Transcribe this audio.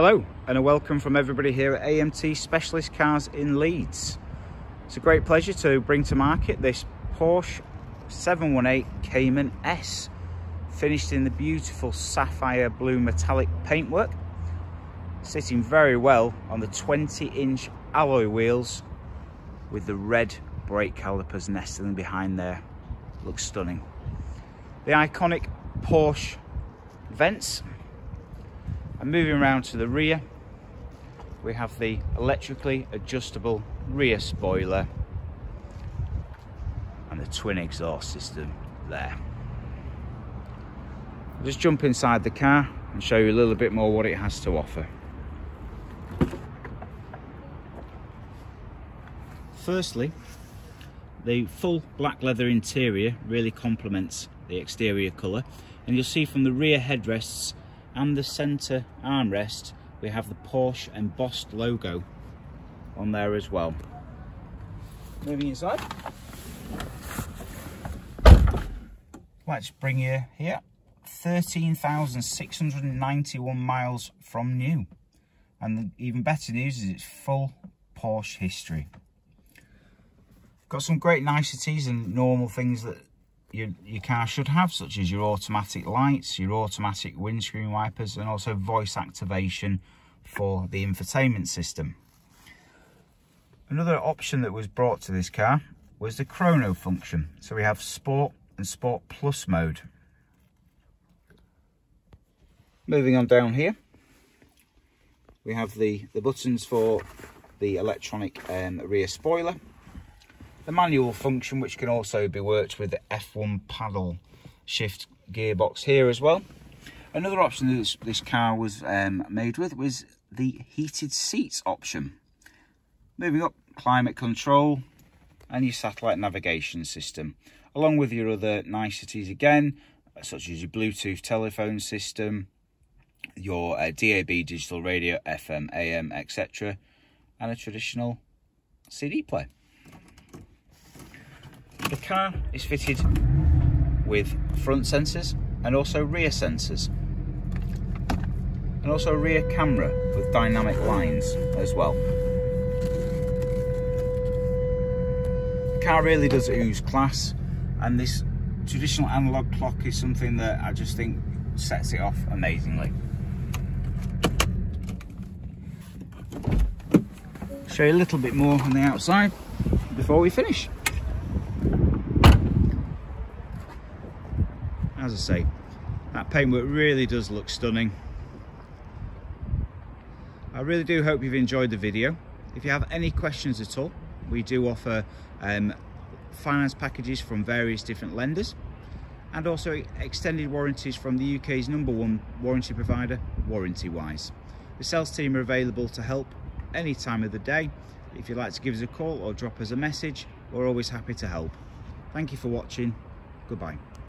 Hello and a welcome from everybody here at AMT Specialist Cars in Leeds. It's a great pleasure to bring to market this Porsche 718 Cayman S finished in the beautiful sapphire blue metallic paintwork sitting very well on the 20 inch alloy wheels with the red brake calipers nestling behind there. Looks stunning. The iconic Porsche vents and moving around to the rear, we have the electrically adjustable rear spoiler and the twin exhaust system there. I'll just jump inside the car and show you a little bit more what it has to offer. Firstly, the full black leather interior really complements the exterior colour and you'll see from the rear headrests and the centre armrest we have the Porsche embossed logo on there as well. Moving inside. Let's bring you here 13,691 miles from new. And the even better news is it's full Porsche history. Got some great niceties and normal things that your, your car should have, such as your automatic lights, your automatic windscreen wipers, and also voice activation for the infotainment system. Another option that was brought to this car was the chrono function. So we have Sport and Sport Plus mode. Moving on down here, we have the, the buttons for the electronic um, rear spoiler the manual function which can also be worked with the F1 paddle shift gearbox here as well. Another option that this, this car was um, made with was the heated seats option. Moving up, climate control and your satellite navigation system, along with your other niceties again, such as your Bluetooth telephone system, your uh, DAB digital radio, FM, AM, etc., and a traditional CD player. The car is fitted with front sensors and also rear sensors and also a rear camera with dynamic lines as well. The car really does ooze class and this traditional analog clock is something that I just think sets it off amazingly. Show you a little bit more on the outside before we finish. As I say, that paintwork really does look stunning. I really do hope you've enjoyed the video. If you have any questions at all, we do offer um, finance packages from various different lenders and also extended warranties from the UK's number one warranty provider, Warranty Wise. The sales team are available to help any time of the day. If you'd like to give us a call or drop us a message, we're always happy to help. Thank you for watching. Goodbye.